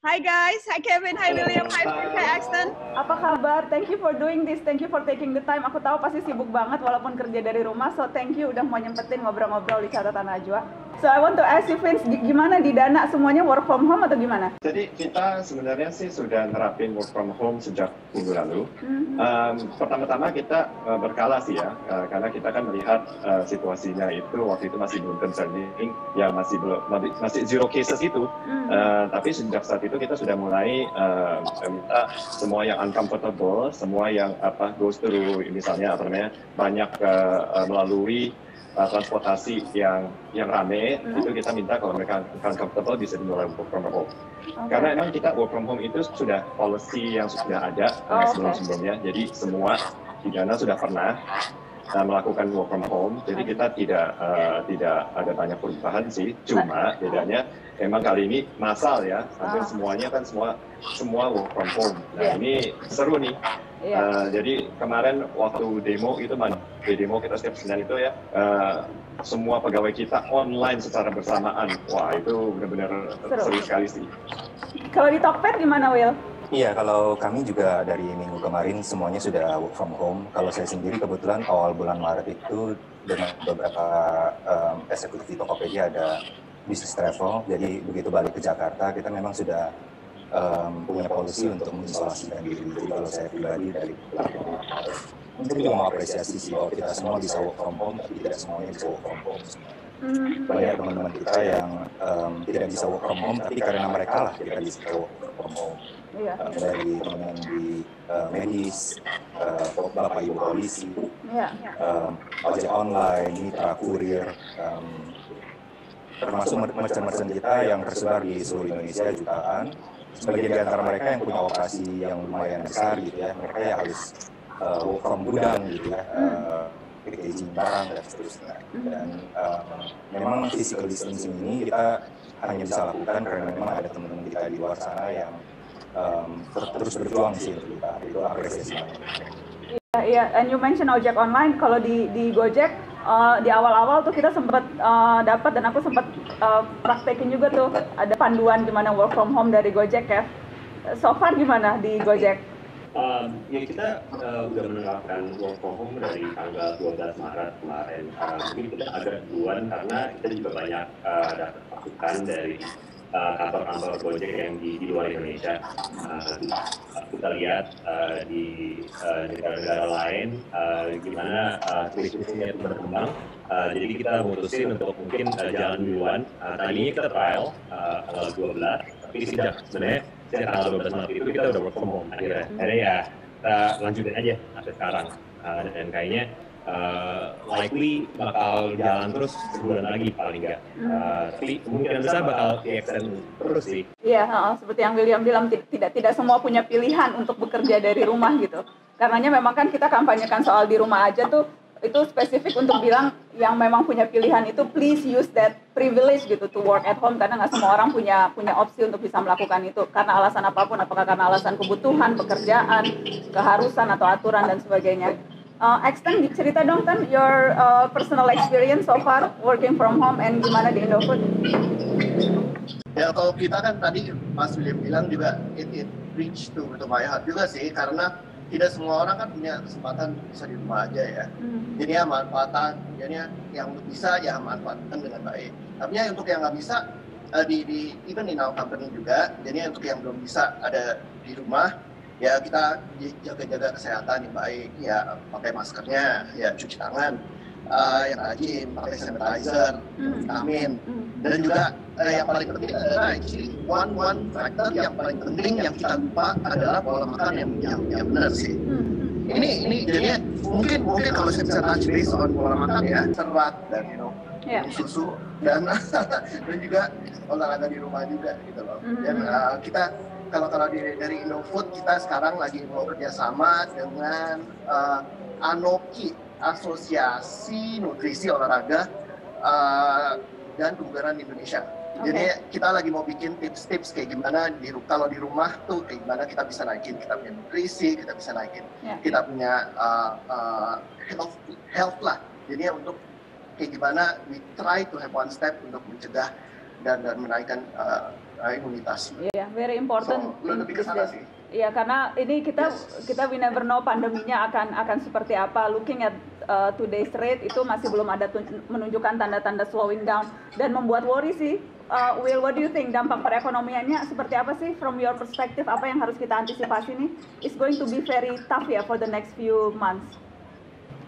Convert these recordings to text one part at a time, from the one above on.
Hi guys, hi Kevin, hi William, hi Chris, hi Axton. Apa kabar? Thank you for doing this, thank you for taking the time. Aku tahu pasti sibuk banget walaupun kerja dari rumah, so thank you udah mau nyempetin ngobrol-ngobrol di catatan Najwa. So I want to ask you Vince, gimana di Dana semuanya work from home atau gimana? Jadi kita sebenarnya sih sudah nerapin work from home sejak minggu lalu. Mm-hmm. Um, pertama-tama kita uh, berkala sih ya, uh, karena kita kan melihat uh, situasinya itu waktu itu masih belum concerning, ya masih belum masih zero cases itu. Mm-hmm. Uh, tapi sejak saat itu kita sudah mulai uh, minta semua yang uncomfortable, semua yang apa goes through misalnya apa namanya banyak uh, uh, melalui uh, transportasi yang yang rame hmm. itu kita minta kalau mereka comfortable bisa dimulai work from home. Okay. Karena emang kita work from home itu sudah policy yang sudah ada oh, sebelum sebelumnya. Jadi semua di sana sudah pernah uh, melakukan work from home. Jadi kita tidak uh, tidak ada banyak perubahan sih. Cuma bedanya memang kali ini masal ya. Hampir oh. semuanya kan semua semua work from home. Nah yeah. ini seru nih Yeah. Uh, jadi kemarin waktu demo itu mana di demo kita setiap Senin itu ya uh, semua pegawai kita online secara bersamaan. Wah itu benar-benar seru. seru sekali sih. Kalau di Tokped gimana Will? Iya, kalau kami juga dari minggu kemarin semuanya sudah work from home. Kalau saya sendiri kebetulan awal bulan Maret itu dengan beberapa um, eksekutif di Tokopedia ada bisnis travel. Jadi begitu balik ke Jakarta, kita memang sudah um, punya polisi untuk mengisolasikan diri. Jadi kalau saya pribadi dari mungkin juga mau apresiasi sih bahwa kita semua bisa work from home, tapi tidak semuanya bisa work from home. Hmm. Banyak teman-teman kita yang um, tidak bisa work from home, tapi karena mereka lah kita bisa work from home. Yeah. Um, dari teman-teman di uh, medis, uh, bapak ibu polisi, um, ojek online, mitra kurir, um, termasuk merchant-merchant kita yang tersebar di seluruh Indonesia jutaan sebagian di antara mereka yang punya operasi yang lumayan besar gitu ya mereka yang harus uh, work from gudang. gitu ya uh, packaging barang dan seterusnya. Dan uh, memang physical distancing ini kita hanya bisa lakukan karena memang ada teman-teman kita di luar sana yang um, terus berjuang sih untuk kita. Itu apresiasi. Iya, yeah, and you mention ojek online. Kalau di di Gojek uh, di awal-awal tuh kita sempat uh, dapat dan aku sempat uh, praktekin juga tuh. Ada panduan gimana work from home dari Gojek ya. So far gimana di Gojek? Um, ya kita uh, udah menerapkan work from home dari tanggal 12 Maret kemarin. Uh, mungkin kita agak duluan karena kita juga banyak uh, dapat masukan dari uh, kantor-kantor Gojek yang di, di luar Indonesia. Uh, kita lihat uh, di negara-negara uh, lain uh, gimana uh, itu berkembang. Uh, jadi kita memutusin untuk mungkin uh, jalan duluan. Uh, tadinya kita trial uh, tanggal 12, tapi sejak sebenarnya sejak tanggal 12 Maret itu kita udah work from home akhirnya. Akhirnya ya kita lanjutin aja sampai sekarang. Uh, dan kayaknya uh, likely bakal jalan terus sebulan lagi paling nggak. Uh, tapi kemungkinan besar bakal di-extend terus sih. Iya, uh, seperti yang William bilang tidak tidak semua punya pilihan untuk bekerja dari rumah gitu. Karenanya memang kan kita kampanyekan soal di rumah aja tuh itu spesifik untuk bilang yang memang punya pilihan itu please use that privilege gitu to work at home karena nggak semua orang punya punya opsi untuk bisa melakukan itu karena alasan apa pun apakah karena alasan kebutuhan pekerjaan keharusan atau aturan dan sebagainya Uh, Extend cerita dong kan your uh, personal experience so far working from home and gimana di Indofood? Ya kalau kita kan tadi Mas William bilang juga it, it reach to, to my heart juga sih karena tidak semua orang kan punya kesempatan bisa di rumah aja ya. Hmm. Jadi ya manfaatan, jadi yang untuk bisa ya manfaatkan dengan baik. Tapi ya untuk yang nggak bisa uh, di, di even in our company juga, jadi untuk yang belum bisa ada di rumah ya kita jaga-jaga kesehatan yang baik ya pakai maskernya ya cuci tangan uh, yang rajin pakai sanitizer hmm. vitamin hmm. Dan juga uh, yang paling penting adalah actually one one factor yang paling penting yang kita lupa adalah pola makan yang yang, yang benar sih hmm. ini ini jadinya mungkin mungkin kalau saya bisa touch base on pola makan ya serat dan you know yeah. susu dan dan juga olahraga di rumah juga gitu loh dan uh, kita kalau kalau dari, dari Indofood kita sekarang lagi mau kerjasama dengan uh, Anoki Asosiasi Nutrisi Olahraga uh, dan Kebugaran Indonesia. Okay. Jadi kita lagi mau bikin tips-tips kayak gimana di kalau di rumah tuh kayak gimana kita bisa naikin kita punya nutrisi, kita bisa naikin yeah. kita punya uh, uh, health health lah. Jadi untuk kayak gimana we try to have one step untuk mencegah dan dan menaikkan uh, uh, imunitas. Iya, yeah, very important. So, lebih ke sana sih. Iya, karena ini kita yes. kita we never know pandeminya akan akan seperti apa. Looking at uh, today's rate itu masih belum ada menunjukkan tanda-tanda slowing down dan membuat worry sih. Uh, Will, what do you think dampak perekonomiannya seperti apa sih from your perspective? Apa yang harus kita antisipasi nih? It's going to be very tough ya for the next few months.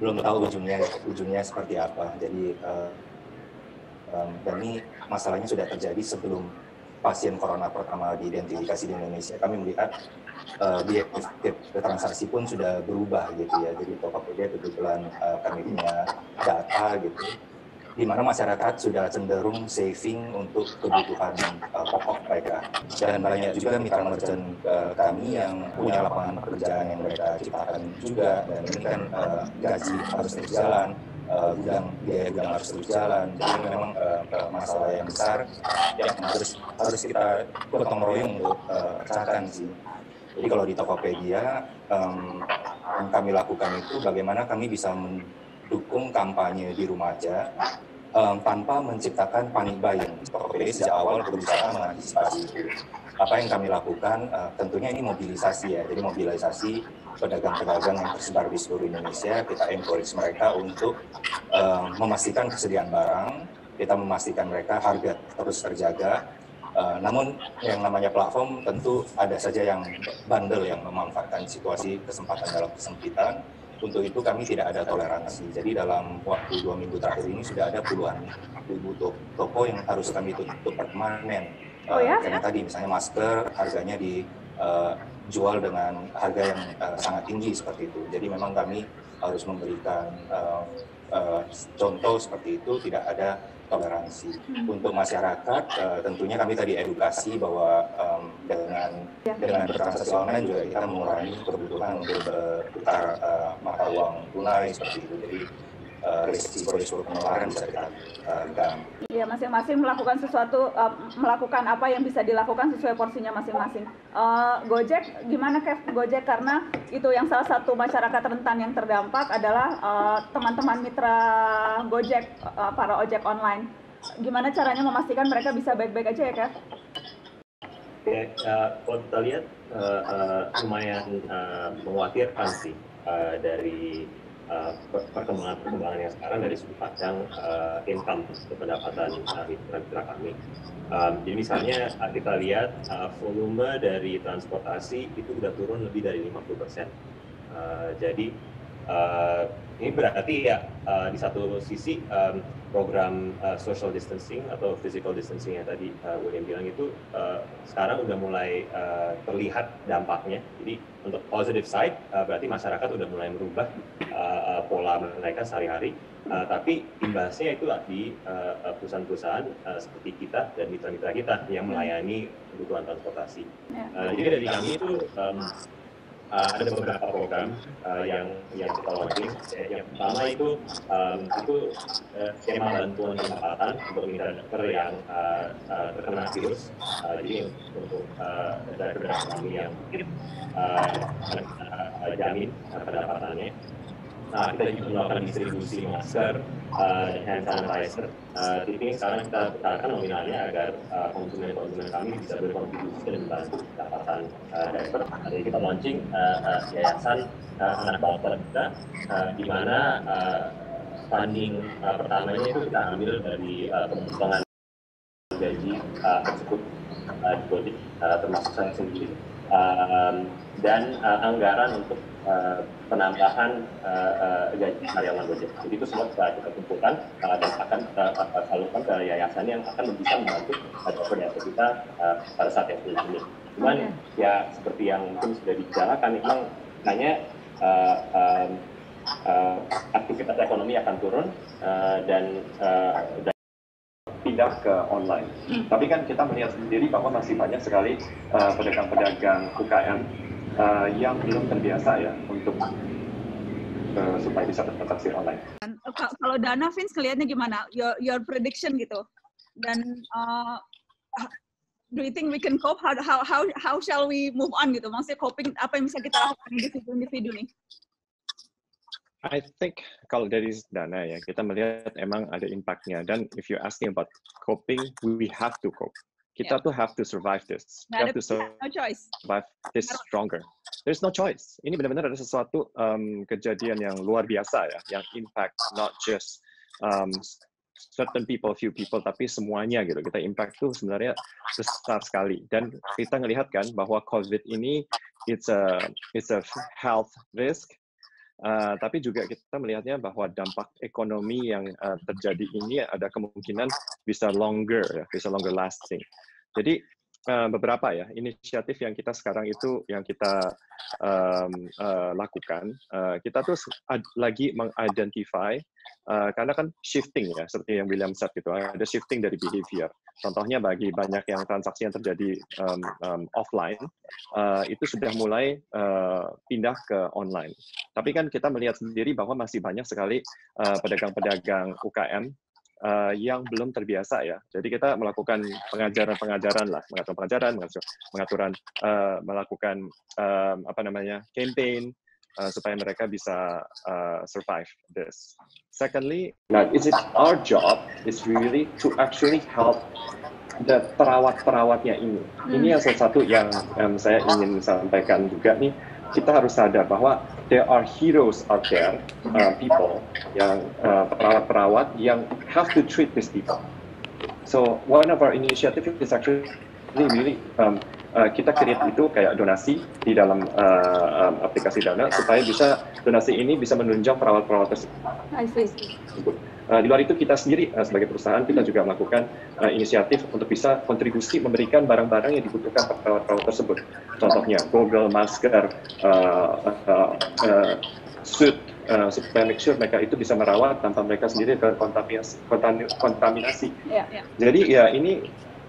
Belum tahu ujungnya ujungnya seperti apa. Jadi uh, um, dan ini masalahnya sudah terjadi sebelum pasien corona pertama diidentifikasi di Indonesia. Kami melihat uh, behavior transaksi pun sudah berubah gitu ya. Jadi Tokopedia kebetulan uh, kami punya data gitu di mana masyarakat sudah cenderung saving untuk kebutuhan uh, pokok mereka. Dan banyak juga mitra merchant uh, kami yang punya lapangan pekerjaan yang mereka ciptakan juga. Dan ini kan uh, gaji harus terus jalan uh, gudang biaya gudang harus terus jalan jadi memang uh, masalah yang besar yang harus harus kita gotong royong untuk uh, pecahkan sih jadi kalau di Tokopedia um, yang kami lakukan itu bagaimana kami bisa mendukung kampanye di rumah aja um, tanpa menciptakan panik buying. Tokopedia sejak awal berusaha mengantisipasi itu. Apa yang kami lakukan, uh, tentunya ini mobilisasi ya, jadi mobilisasi pedagang-pedagang yang tersebar di seluruh Indonesia, kita encourage mereka untuk uh, memastikan kesediaan barang, kita memastikan mereka harga terus terjaga, Uh, namun yang namanya platform tentu ada saja yang bandel yang memanfaatkan situasi kesempatan dalam kesempitan. Untuk itu kami tidak ada toleransi. Jadi dalam waktu dua minggu terakhir ini sudah ada puluhan ribu toko yang harus kami tutup permanen. Uh, oh ya? Karena tadi misalnya masker harganya dijual uh, dengan harga yang uh, sangat tinggi seperti itu. Jadi memang kami harus memberikan uh, uh, contoh seperti itu tidak ada toleransi. Hmm. Untuk masyarakat, uh, tentunya kami tadi edukasi bahwa um, dengan ya. dengan bertransaksi online juga kita mengurangi kebutuhan untuk bertukar uh, mata uang tunai seperti itu. Jadi uh, risiko-risiko penularan bisa kita uh, Iya, masing-masing melakukan sesuatu, uh, melakukan apa yang bisa dilakukan sesuai porsinya masing-masing. Uh, Gojek, gimana Kev Gojek? Karena itu yang salah satu masyarakat rentan yang terdampak adalah teman-teman uh, mitra Gojek, uh, para ojek online. Gimana caranya memastikan mereka bisa baik-baik aja ya, Kev? Ya, uh, kalau kita lihat uh, uh, lumayan uh, mengkhawatirkan sih uh, dari uh, perkembangan-perkembangan yang sekarang dari sudut pandang uh, income pendapatan uh, mitra kami. Um, jadi misalnya kita lihat uh, volume dari transportasi itu sudah turun lebih dari 50 persen. Uh, jadi uh, ini berarti ya uh, di satu sisi um, program uh, social distancing atau physical distancing yang tadi uh, William bilang itu uh, sekarang udah mulai uh, terlihat dampaknya. Jadi untuk positive side uh, berarti masyarakat udah mulai merubah uh, pola mereka sehari-hari. Uh, tapi imbasnya itu di perusahaan-perusahaan uh, seperti kita dan mitra-mitra kita yang melayani kebutuhan transportasi. Uh, jadi dari kami itu um, uh, ada beberapa program uh, yang yang kita launching. Yang pertama itu um, itu uh, bantuan pendapatan untuk mitra dokter yang uh, uh, terkena virus. Uh, jadi untuk uh, dari kami yang mungkin uh, jamin pendapatannya. Nah, kita juga melakukan distribusi masker uh, hand sanitizer. Uh, ini sekarang kita besarkan nominalnya agar konsumen-konsumen uh, kami bisa berkontribusi dan membantu pendapatan uh, diaper. Jadi kita launching uh, uh, yayasan uh, anak bangsa kita, uh, di mana uh, funding uh, pertamanya itu kita ambil dari uh, pemotongan gaji uh, tersebut uh, di uh, termasuk saya sendiri. Uh, dan uh, anggaran untuk uh, penambahan uh, uh, gaji karyawan Gojek. Jadi itu semua kita, kita kumpulkan uh, dan akan kita uh, salurkan ke yayasan yang akan bisa membantu uh, kita uh, pada saat yang sulit ini. Cuman okay. ya seperti yang mungkin sudah dibicarakan, memang hanya uh, um, uh, aktivitas ekonomi akan turun uh, dan uh, pindah ke online. Hmm. Tapi kan kita melihat sendiri bahwa masih banyak sekali pedagang-pedagang uh, UKM uh, yang belum terbiasa ya untuk uh, supaya bisa bertransaksi online. Kalau Dana, Vince, kelihatannya gimana? Your, your prediction gitu. Dan uh, do you think we can cope? How, how, how, how shall we move on gitu? Maksudnya coping, apa yang bisa kita lakukan individu-individu nih? I think kalau dari dana ya kita melihat emang ada impactnya dan if you asking about coping we have to cope kita yeah. tuh have to survive this. Nah, have to survive no choice. this stronger. There's no choice. Ini benar-benar ada sesuatu um, kejadian yang luar biasa ya, yang impact not just um, certain people, few people, tapi semuanya gitu. Kita impact tuh sebenarnya besar sekali. Dan kita ngelihat kan bahwa COVID ini it's a it's a health risk, Uh, tapi juga kita melihatnya bahwa dampak ekonomi yang uh, terjadi ini ada kemungkinan bisa longer, ya, bisa longer lasting. Jadi uh, beberapa ya inisiatif yang kita sekarang itu yang kita um, uh, lakukan, uh, kita tuh lagi mengidentify uh, karena kan shifting ya seperti yang William said gitu, ada shifting dari behavior. Contohnya bagi banyak yang transaksi yang terjadi um, um, offline, uh, itu sudah mulai uh, pindah ke online. Tapi kan kita melihat sendiri bahwa masih banyak sekali pedagang-pedagang uh, UKM uh, yang belum terbiasa ya. Jadi kita melakukan pengajaran-pengajaran lah, mengaturan pengajaran, mengaturan, uh, melakukan um, apa namanya campaign uh, supaya mereka bisa uh, survive this. Secondly, now is it our job is really to actually help the perawat-perawatnya ini. Hmm. Ini yang salah satu yang um, saya ingin sampaikan juga nih. Kita harus sadar bahwa there are heroes out there, uh, people yang uh, perawat-perawat yang have to treat these people. So one of our initiative is actually really um, uh, kita create itu kayak donasi di dalam uh, um, aplikasi Dana supaya bisa donasi ini bisa menunjang perawat-perawat tersebut. Uh, di luar itu kita sendiri uh, sebagai perusahaan kita juga melakukan uh, inisiatif untuk bisa kontribusi memberikan barang-barang yang dibutuhkan perawat-perawat tersebut. Contohnya Google masker, uh, uh, uh, suit uh, supaya make sure mereka itu bisa merawat tanpa mereka sendiri terkontaminasi. kontaminasi. Yeah, yeah. Jadi ya ini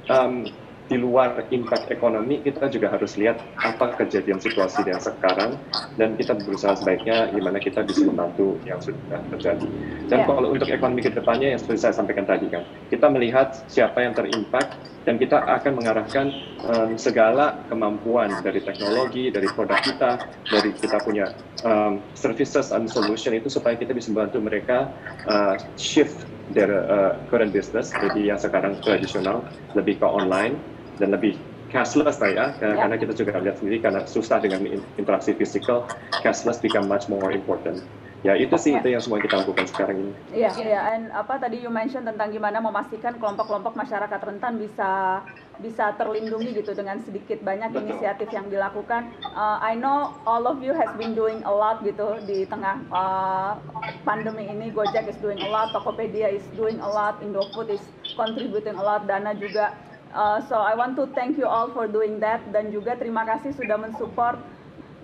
um, di luar impact ekonomi kita juga harus lihat apa kejadian situasi yang sekarang dan kita berusaha sebaiknya gimana kita bisa membantu yang sudah terjadi. Dan yeah. kalau untuk ekonomi ke depannya yang seperti saya sampaikan tadi kan, kita melihat siapa yang terimpact dan kita akan mengarahkan um, segala kemampuan dari teknologi, dari produk kita, dari kita punya um, services and solution itu supaya kita bisa membantu mereka uh, shift dari uh, current business, jadi yang sekarang tradisional lebih ke online dan lebih cashless lah ya, karena, yeah. karena kita juga lihat sendiri karena susah dengan interaksi fisikal, cashless become much more important. Ya itu sih yeah. itu yang semua kita lakukan sekarang ini. Iya, yeah, iya. Yeah. And apa tadi you mention tentang gimana memastikan kelompok-kelompok masyarakat rentan bisa bisa terlindungi gitu dengan sedikit banyak Betul. inisiatif yang dilakukan. Uh, I know all of you has been doing a lot gitu di tengah uh, pandemi ini. Gojek is doing a lot, Tokopedia is doing a lot, Indofood is contributing a lot, Dana juga Uh, so I want to thank you all for doing that. Dan juga terima kasih sudah mensupport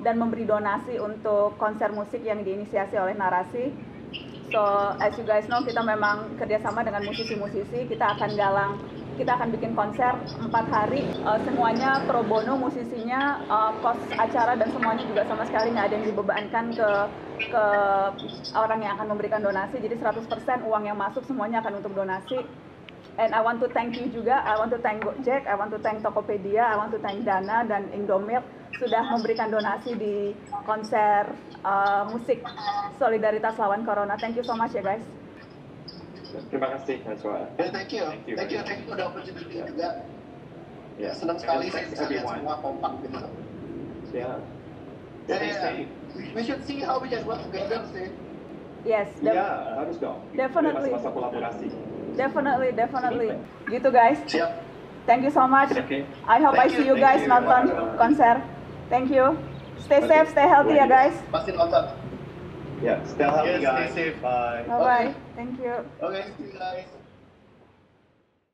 dan memberi donasi untuk konser musik yang diinisiasi oleh Narasi. So as you guys know kita memang kerjasama dengan musisi-musisi, kita akan galang kita akan bikin konser empat hari. Uh, semuanya pro bono musisinya uh, kos acara dan semuanya juga sama sekali nggak ada yang dibebankan ke ke orang yang akan memberikan donasi. Jadi 100% uang yang masuk semuanya akan untuk donasi And I want to thank you juga, I want to thank Gojek, I want to thank Tokopedia, I want to thank Dana dan Indomilk sudah memberikan donasi di konser uh, musik solidaritas lawan corona. Thank you so much ya guys. Terima kasih Najwa. Yeah, thank you. Thank you. Thank you, thank you for the opportunity yeah. juga. Yeah. Senang sekali saya bisa lihat semua kompak gitu. Yeah. Yeah, yeah. We should see how we can work together sih. Yes. Ya, yeah, harus dong. Definitely. Masa kolaborasi. Definitely, definitely. Gitu guys. Siap. Thank you so much. Okay. I hope Thank I see you, you guys you. nonton konser. Thank you. Stay okay. safe, stay healthy ya guys. Pasti nonton. Yeah, stay healthy yes, guys. Stay safe. Bye. Bye bye. Okay. Thank you. Okay, see you guys.